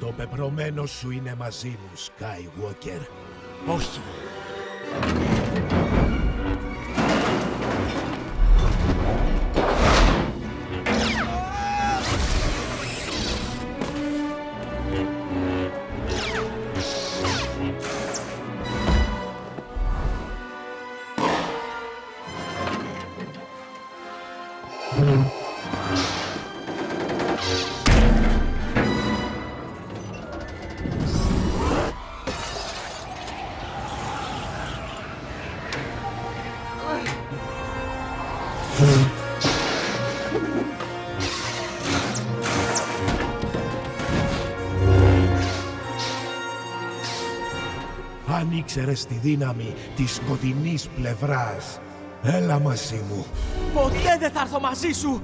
Το πεπρωμένο σου είναι μαζί μου, Skywalker. Όχι. Αν ήξερες τη δύναμη της σκοτεινής πλευράς, έλα μαζί μου. Ποτέ δεν θα έρθω μαζί σου.